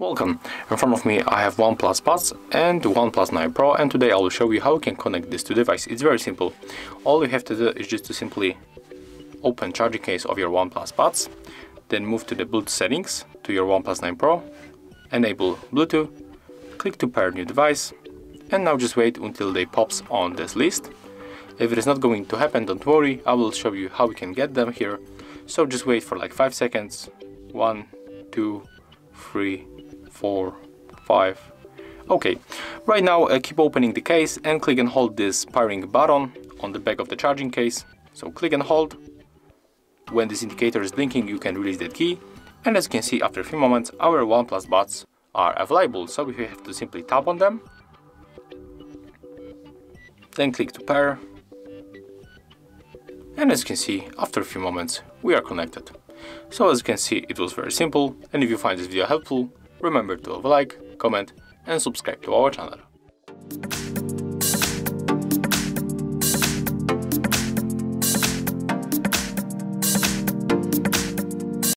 Welcome! In front of me I have OnePlus Buds and OnePlus 9 Pro and today I will show you how you can connect this to device. It's very simple. All you have to do is just to simply open charging case of your OnePlus Buds, then move to the Bluetooth settings to your OnePlus 9 Pro, enable Bluetooth, click to pair new device and now just wait until they pops on this list. If it is not going to happen, don't worry, I will show you how we can get them here. So just wait for like 5 seconds. 1, 2, 3, four, five. Okay, right now uh, keep opening the case and click and hold this pairing button on the back of the charging case. So click and hold. When this indicator is blinking, you can release that key. And as you can see, after a few moments, our OnePlus buds are available. So we have to simply tap on them. Then click to pair. And as you can see, after a few moments, we are connected. So as you can see, it was very simple. And if you find this video helpful, remember to leave a like, comment and subscribe to our channel.